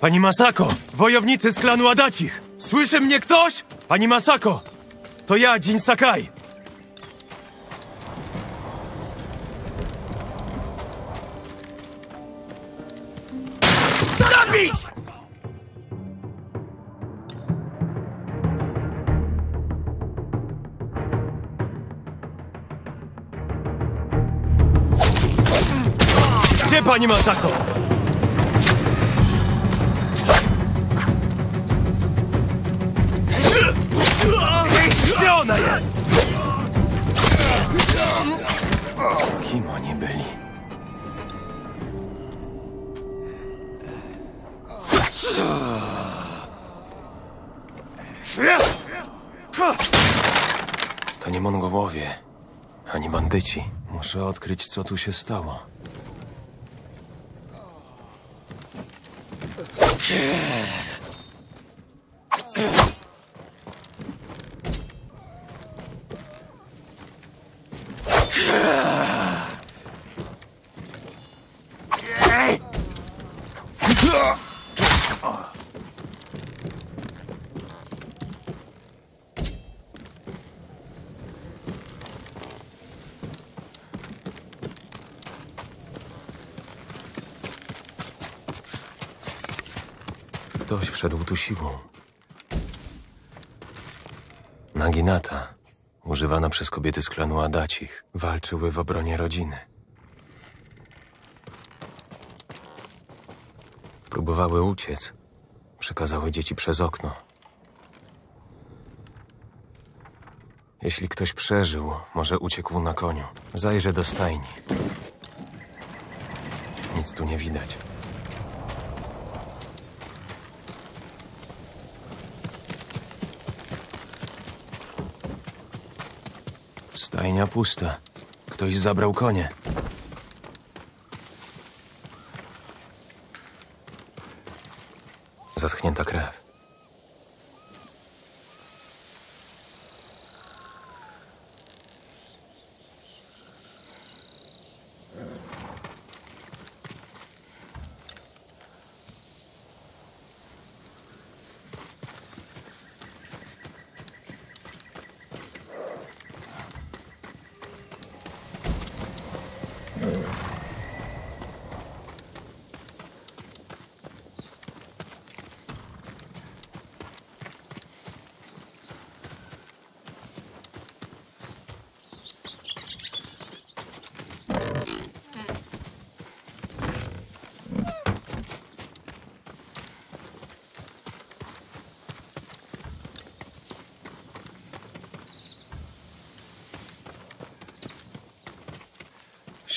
Pani Masako! Wojownicy z klanu Adacich! Słyszy mnie ktoś? Pani Masako! To ja, Jin Sakai! Zabić! Gdzie pani Masako? Kim oni byli? To nie Mongołowie, ani bandyci. Muszę odkryć, co tu się stało. Ktoś wszedł tu siłą. Naginata, używana przez kobiety z klanu Adacich, walczyły w obronie rodziny. Próbowały uciec. Przekazały dzieci przez okno. Jeśli ktoś przeżył, może uciekł na koniu. Zajrzę do stajni. Nic tu nie widać. Stajnia pusta. Ktoś zabrał konie. Zaschnięta krew.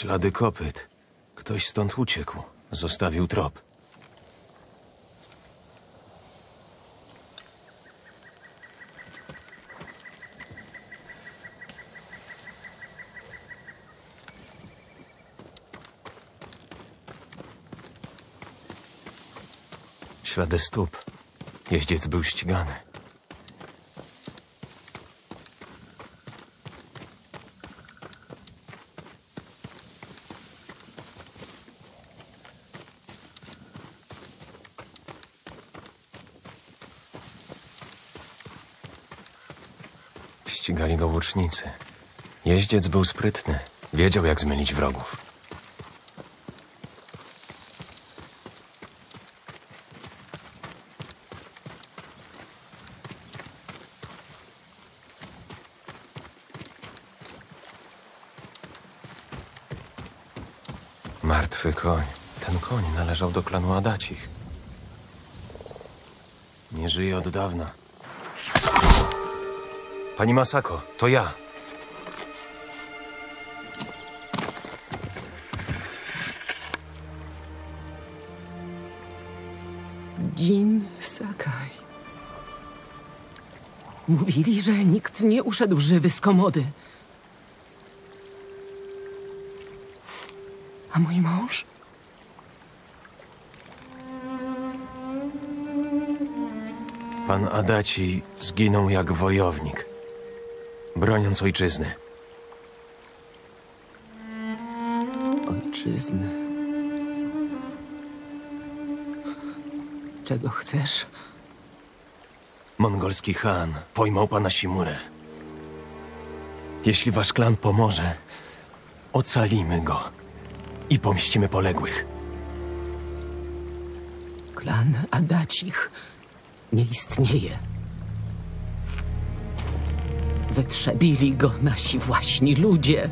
Ślady kopyt. Ktoś stąd uciekł. Zostawił trop. Ślady stóp. Jeździec był ścigany. Ścigali go łucznicy. Jeździec był sprytny. Wiedział, jak zmylić wrogów. Martwy koń. Ten koń należał do klanu Adacich. Nie żyje od dawna. Pani Masako, to ja. Jin Sakai. Mówili, że nikt nie uszedł żywy z komody. A mój mąż? Pan Adaci zginął jak wojownik, broniąc ojczyzny. Ojczyzny. Czego chcesz? Mongolski Han pojmał pana Simurę. Jeśli wasz klan pomoże, ocalimy go i pomścimy poległych. Klan Adacich nie istnieje. Wytrzebili go nasi właśnie ludzie.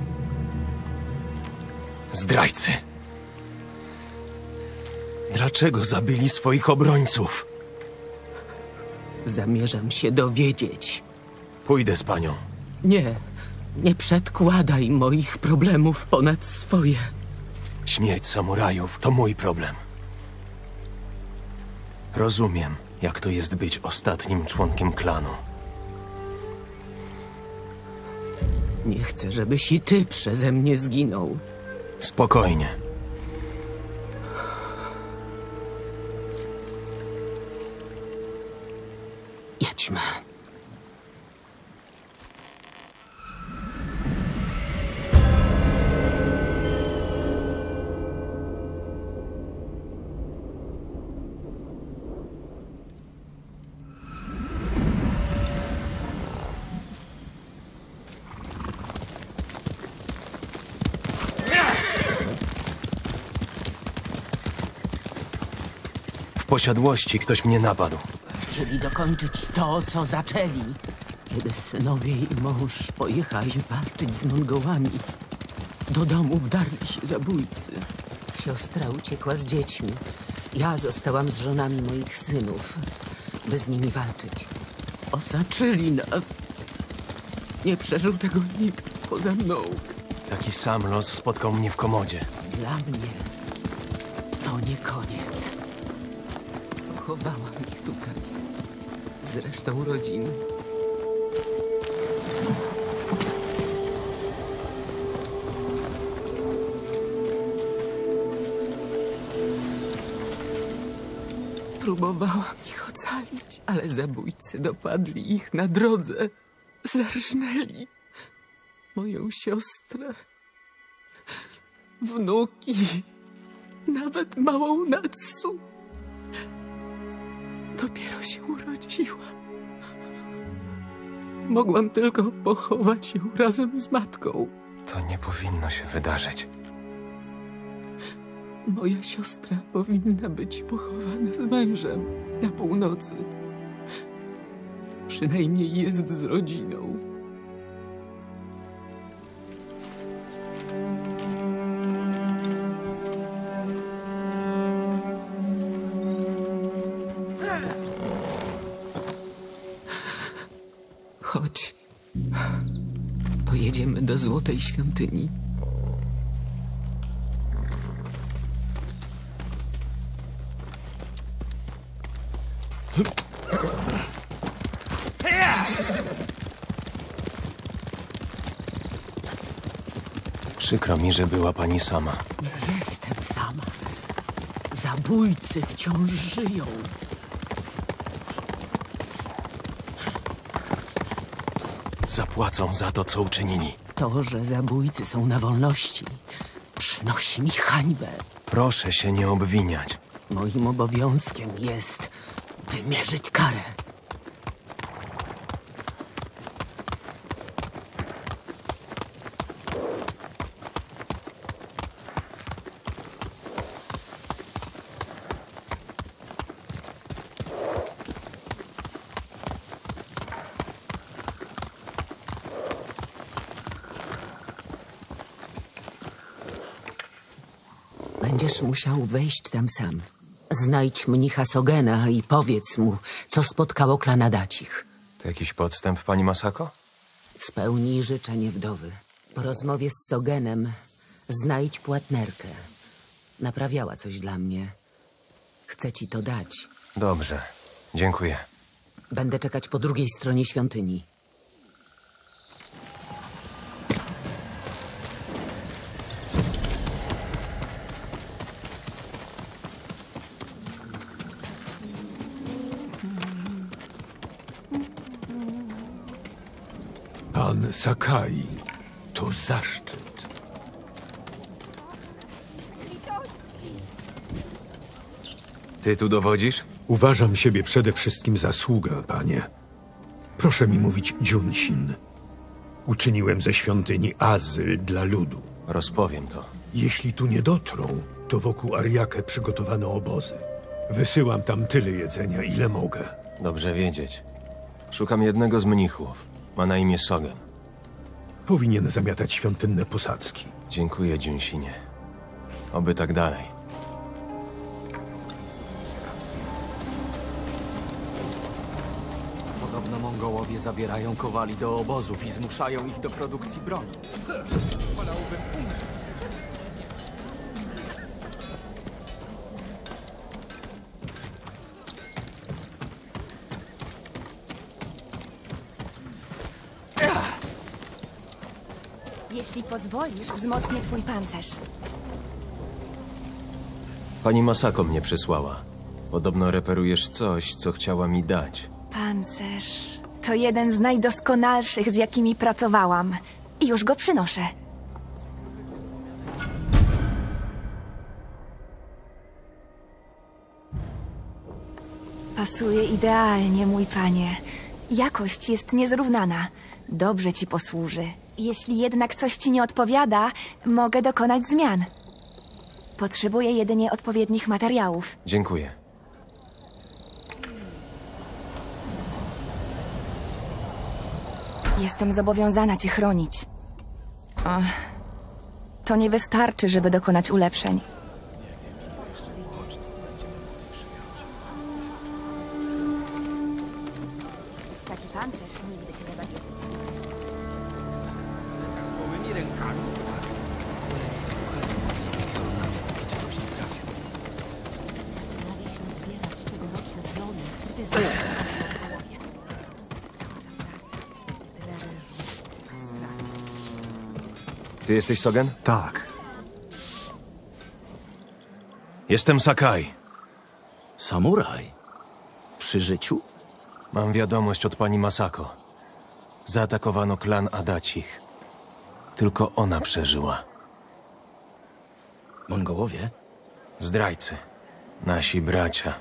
Zdrajcy! Dlaczego zabili swoich obrońców? Zamierzam się dowiedzieć. Pójdę z panią. Nie, nie przedkładaj moich problemów ponad swoje. Śmierć samurajów to mój problem. Rozumiem, jak to jest być ostatnim członkiem klanu. Nie chcę, żebyś i ty przeze mnie zginął. Spokojnie. Jedźmy. Posiadłości ktoś mnie napadł. Chcieli dokończyć to, co zaczęli. Kiedy synowie i mąż pojechali walczyć z Mongołami, do domu wdarli się zabójcy. Siostra uciekła z dziećmi. Ja zostałam z żonami moich synów, by z nimi walczyć. Osaczyli nas. Nie przeżył tego nikt poza mną. Taki sam los spotkał mnie w komodzie. Dla mnie to nie koniec. Pochowałam ich tutaj z resztą rodziny. Próbowałam ich ocalić, ale zabójcy dopadli ich na drodze. Zarżnęli moją siostrę wnuki, nawet małą Natsu. Dopiero się urodziła. Mogłam tylko pochować ją razem z matką. To nie powinno się wydarzyć. Moja siostra powinna być pochowana z mężem na północy. Przynajmniej jest z rodziną. Złotej Świątyni. Przykro mi, że była pani sama. Nie jestem sama. Zabójcy wciąż żyją. Zapłacą za to, co uczynili. To, że zabójcy są na wolności, przynosi mi hańbę. Proszę się nie obwiniać. Moim obowiązkiem jest wymierzyć karę. Będziesz musiał wejść tam sam. Znajdź mnicha Sogena i powiedz mu, co spotkało klana Dacich. To jakiś podstęp, pani Masako? Spełnij życzenie wdowy. Po rozmowie z Sogenem znajdź płatnerkę. Naprawiała coś dla mnie. Chcę ci to dać. Dobrze. Dziękuję. Będę czekać po drugiej stronie świątyni. Sakai, to zaszczyt. Ty tu dowodzisz? Uważam siebie przede wszystkim za sługę, panie. Proszę mi mówić Junsin. Uczyniłem ze świątyni azyl dla ludu. Rozpowiem to. Jeśli tu nie dotrą, to wokół Ariake przygotowano obozy. Wysyłam tam tyle jedzenia, ile mogę. Dobrze wiedzieć. Szukam jednego z mnichów. Ma na imię Sogen. Powinien zamiatać świątynne posadzki. Dziękuję, Dziunsinie. Oby tak dalej. Podobno Mongołowie zabierają kowali do obozów i zmuszają ich do produkcji broni. Jeśli pozwolisz, wzmocnię twój pancerz. Pani Masako mnie przysłała. Podobno reperujesz coś, co chciała mi dać. Pancerz to jeden z najdoskonalszych, z jakimi pracowałam. I już go przynoszę. Pasuje idealnie, mój panie. Jakość jest niezrównana. Dobrze ci posłuży. Jeśli jednak coś ci nie odpowiada, mogę dokonać zmian. Potrzebuję jedynie odpowiednich materiałów. Dziękuję. Jestem zobowiązana cię chronić. Ach, to nie wystarczy, żeby dokonać ulepszeń. Ty jesteś Sogen? Tak. Jestem Sakai. Samuraj? Przy życiu? Mam wiadomość od pani Masako. Zaatakowano klan Adacich. Tylko ona przeżyła. Mongołowie? Zdrajcy. Nasi bracia.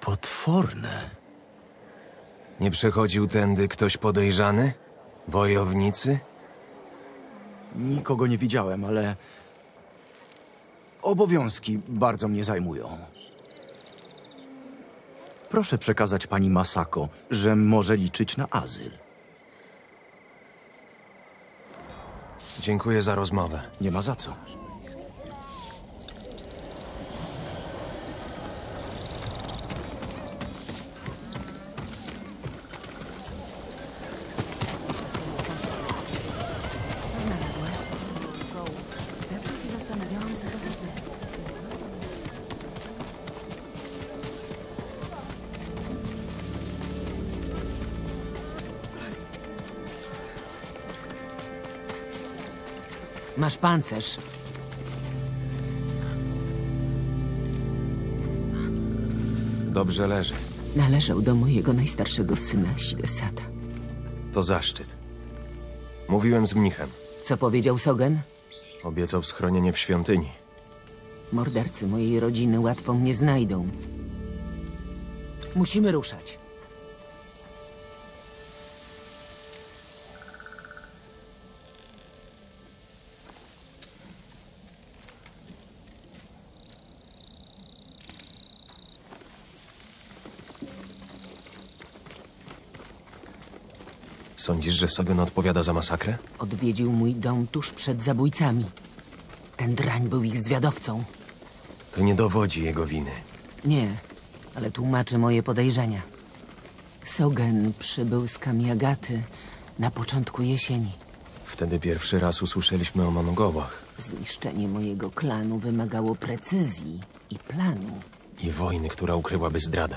Potworne. Nie przechodził tędy ktoś podejrzany? Wojownicy? Nikogo nie widziałem, ale... Obowiązki bardzo mnie zajmują. Proszę przekazać pani Masako, że może liczyć na azyl. Dziękuję za rozmowę. Nie ma za co. Masz pancerz. Dobrze leży. Należał do mojego najstarszego syna, Sidesata. To zaszczyt. Mówiłem z mnichem. Co powiedział Sogen? Obiecał schronienie w świątyni. Mordercy mojej rodziny łatwo mnie znajdą. Musimy ruszać. Sądzisz, że Sogen odpowiada za masakrę? Odwiedził mój dom tuż przed zabójcami. Ten drań był ich zwiadowcą. To nie dowodzi jego winy. Nie, ale tłumaczy moje podejrzenia. Sogen przybył z Kamiagaty na początku jesieni. Wtedy pierwszy raz usłyszeliśmy o Mongołach Zniszczenie mojego klanu wymagało precyzji i planu. i wojny, która ukryłaby zdradę.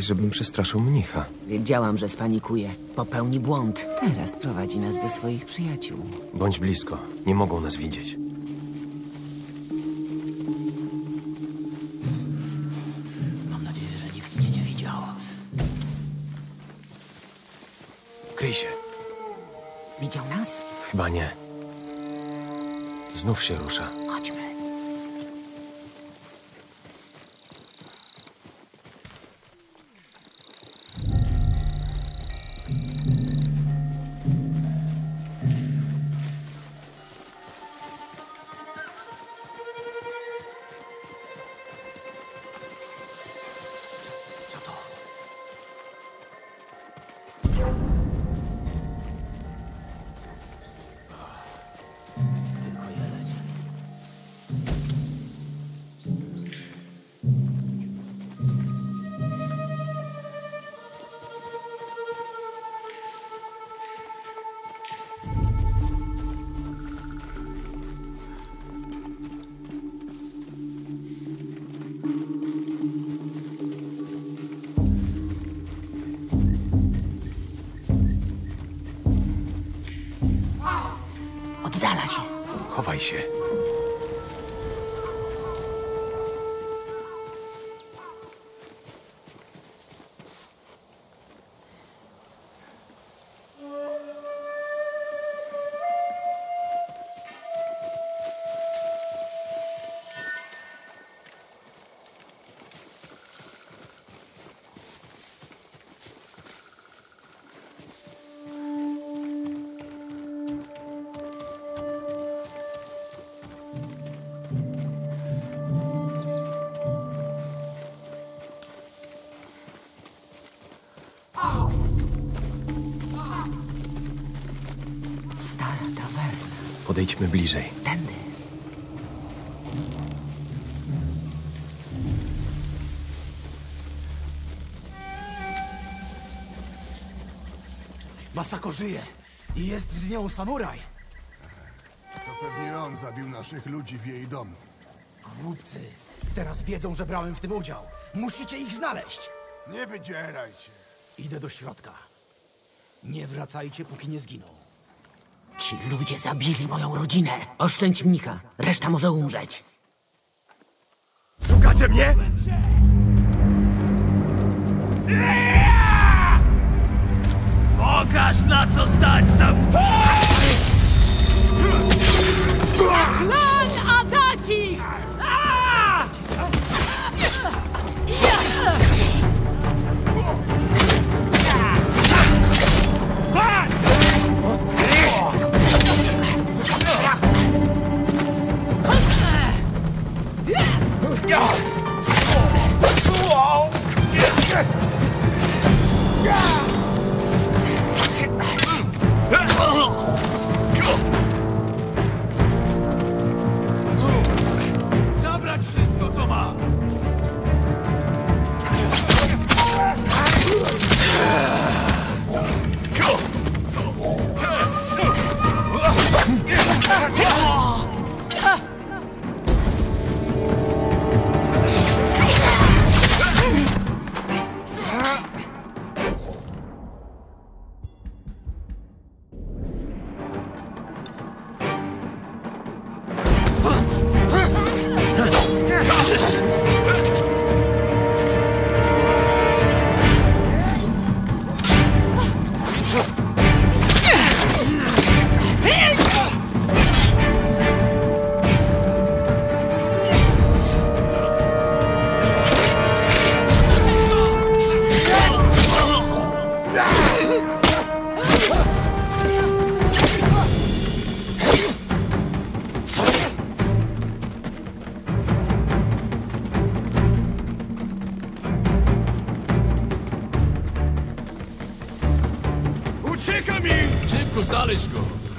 Chciałaś, żebym przestraszył mnicha. Wiedziałam, że spanikuje. Popełni błąd. Teraz prowadzi nas do swoich przyjaciół. Bądź blisko. Nie mogą nas widzieć. Mam nadzieję, że nikt mnie nie widział. Kryj się. Widział nas? Chyba nie. Znów się rusza. 继续 Podejdźmy bliżej. Tędy. Masako żyje i jest z nią samuraj. To pewnie on zabił naszych ludzi w jej domu. Głupcy, teraz wiedzą, że brałem w tym udział. Musicie ich znaleźć. Nie wydzieraj się. Idę do środka. Nie wracajcie, póki nie zginą. Ci ludzie zabili moją rodzinę. Oszczędź mnicha. Reszta może umrzeć. Szukacie mnie? Pokaż na co stać sam! Yeah! Mi!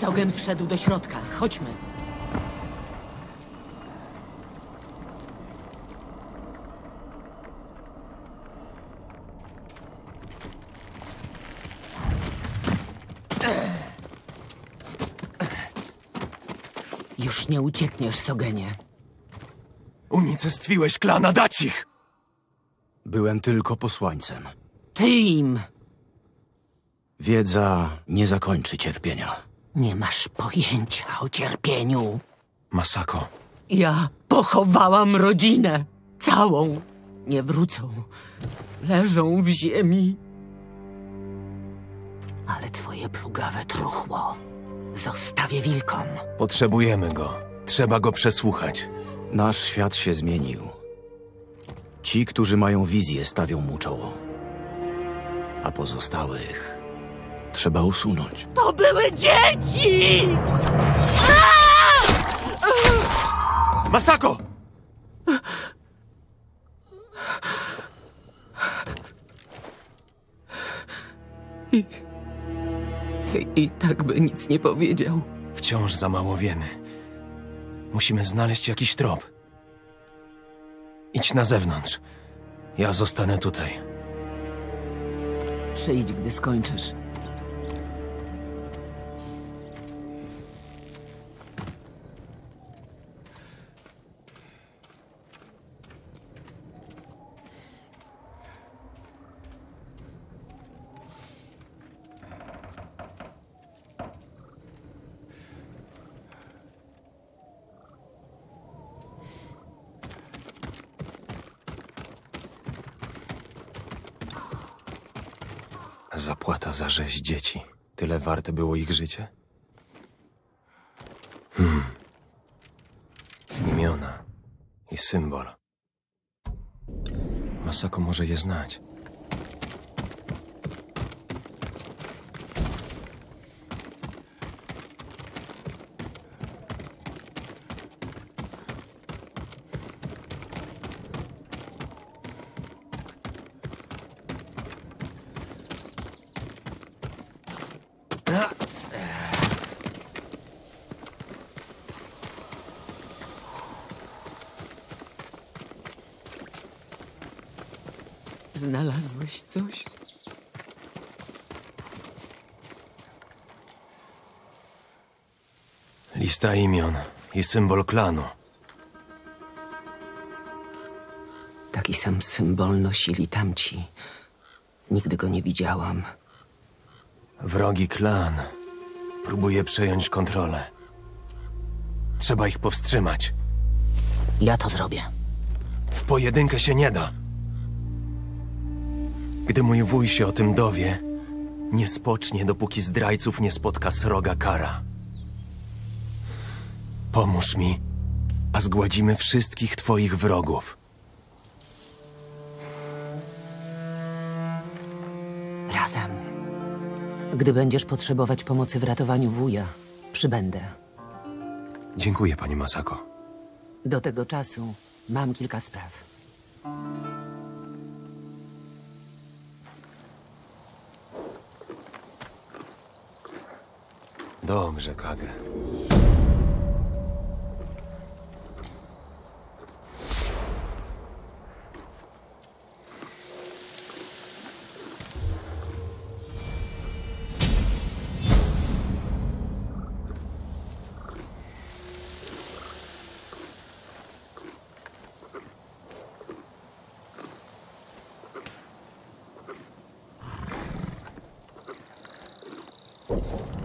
Sogen wszedł do środka. Chodźmy. Już nie uciekniesz, Sogenie. Unicestwiłeś klan Adacich! Byłem tylko posłańcem. Ty im Wiedza nie zakończy cierpienia. nie masz pojęcia o cierpieniu. Masako, Ja pochowałam rodzinę. Całą. Nie wrócą. Leżą w ziemi. Ale twoje plugawe truchło zostawię wilkom. potrzebujemy go. Trzeba go przesłuchać. Nasz świat się zmienił. Ci, którzy mają wizję, stawią mu czoło. A pozostałych trzeba usunąć. To były dzieci! Masako! I tak by nic nie powiedział. Wciąż za mało wiemy. Musimy znaleźć jakiś trop. Idź na zewnątrz. Ja zostanę tutaj. Przyjdź, gdy skończysz. Rzeź dzieci. Tyle warte było ich życie? Hmm. Imiona i symbol. Masako może je znać. Znalazłeś coś? Lista imion i symbol klanu. Taki sam symbol nosili tamci. Nigdy go nie widziałam. Wrogi klan próbuje przejąć kontrolę. Trzeba ich powstrzymać. Ja to zrobię. W pojedynkę się nie da. Gdy mój wuj się o tym dowie, nie spocznie, dopóki zdrajców nie spotka sroga kara. Pomóż mi, a zgładzimy wszystkich twoich wrogów. Razem. Gdy będziesz potrzebować pomocy w ratowaniu wuja, przybędę. Dziękuję, pani Masako. Do tego czasu mam kilka spraw. Dobrze, Kage. Thank